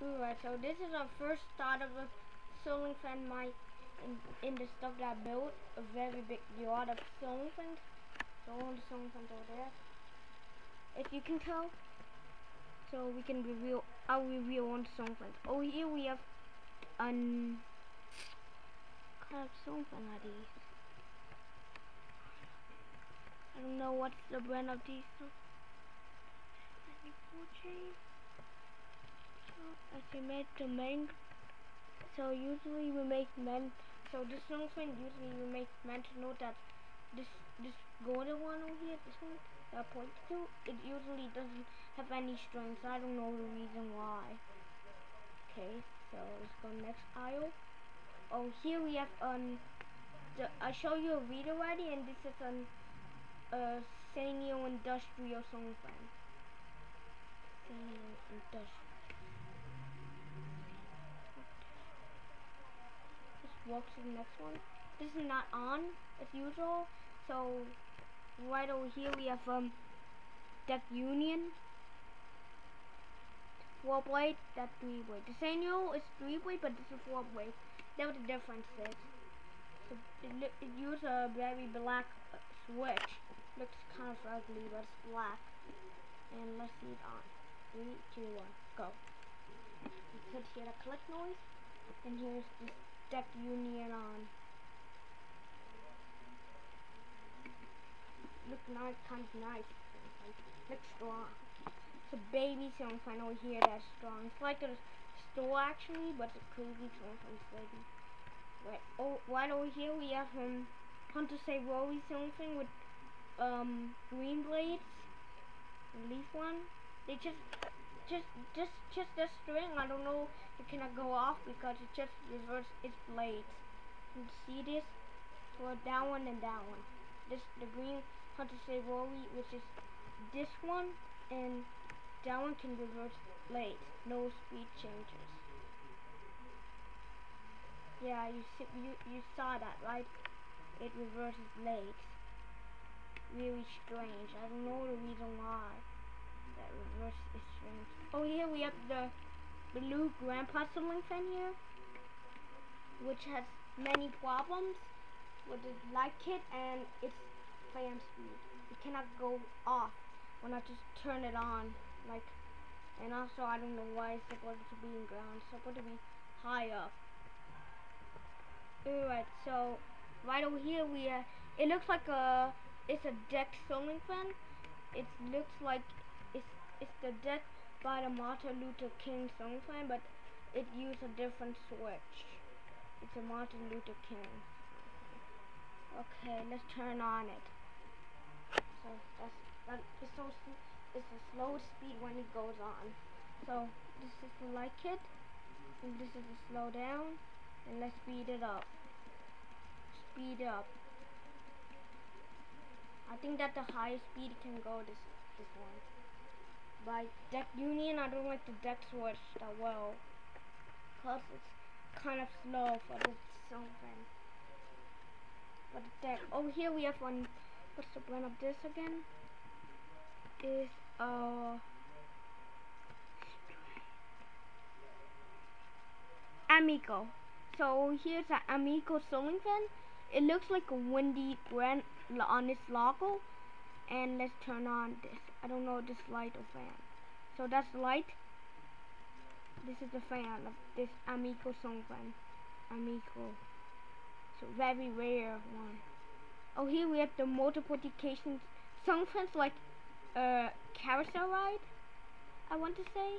Alright, so this is our first start of the ceiling fan my in, in the stuff that I built. A very big yard of ceiling fans. So all the ceiling fans over there. If you can tell. So we can reveal I'll reveal on the ceiling fans. Oh here we have an kind of ceiling fan are these? I don't know what's the brand of these. We made the main so usually we make men so this thing usually we make men to know that this this golden one over here this one that I point to it usually doesn't have any strings. I don't know the reason why. Okay so let's go next aisle. Oh here we have um the, I show you a video already and this is an uh Sanyo Industrial song fan Sanyo Industrial walk to the next one. This is not on as usual, so right over here we have um Death Union. Four blade, that three blade. The Sanyo is three blade, but this is four blade. That's what the difference is. It, it uses a very black uh, switch. Looks kind of ugly, but it's black. And let's see it on. Three, two, one, go. You could hear the click noise. And here's this Deck Union on. Look nice, kind of nice. Looks strong. It's a baby song final here that's strong. It's like a store actually, but it's a crazy song baby. Right, oh, right over here we have um, Hunter Say Rory something with um, green blades. At least one. They just just just just the string. I don't know it cannot go off because it just reverses its blades. You see this? For that one and that one. This the green hunter Rory, which is this one and that one can reverse blades. No speed changes. Yeah you see, you you saw that right? It reverses blades. Really strange. I don't know the reason why that reverse is strange Oh, here we have the blue grandpa ceiling fan here, which has many problems with the light kit and its fan speed. It cannot go off when I just turn it on. Like, and also I don't know why it's supposed to be in ground. It's supposed to be high up. Alright, so right over here we uh, it looks like a it's a deck ceiling fan. It looks like it's the Death by the Martin Luther King song fan, but it used a different switch. It's a Martin Luther King. Okay, let's turn on it. So that's that. It's so it's a slow speed when it goes on. So this is the light kit, and this is the slow down, and let's speed it up. Speed up. I think that the highest speed can go this this one by Deck Union. I don't like the deck switch that well. Cause it's kind of slow for this something. But the deck. Oh, here we have one. What's the brand of this again? Is uh. Amico. So here's an Amico ceiling fan. It looks like a windy brand on its logo. And let's turn on this. I don't know this light or fan. So that's the light. This is the fan of this Amico song fan. Amico. So very rare one. Oh here we have the multiplication song fans like uh carousel ride. I want to say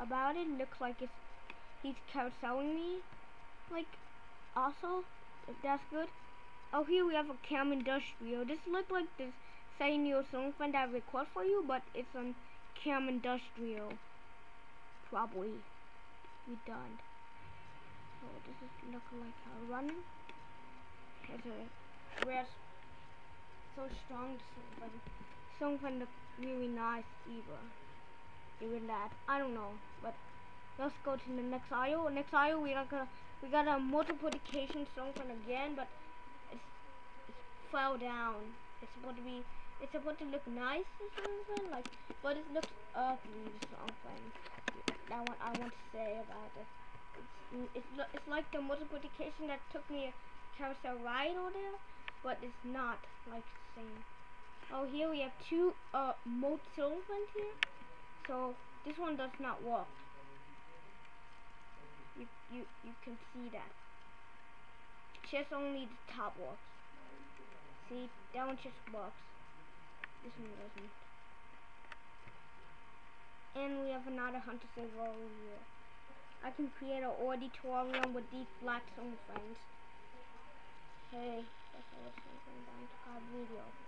about it. Looks like it's he's carouseling me. Like also if that's good. Oh here we have a Cam Industrial. This looks like this saying your song fan that record for you, but it's on Cam Industrial. Probably. We done. So this is looking like a running. It's a rest so strong but song fan look really nice either. Even that. I don't know. But let's go to the next aisle. Next aisle we got a we got a multiplication song fan again, but it's, it's fell down. It's supposed to be it's supposed to look nice or something, like, but it looks ugly or something. I want I want to say about it. It's it's, it's like the multiplication that took me a carousel ride over there, but it's not like the same. Oh, here we have two uh silverfins here. So this one does not work. You you you can see that. Just only the top works. See, that one just works. This one doesn't. And we have another hunter over here. I can create an auditorium with these black silver friends. Hey, that's all it's down to card video.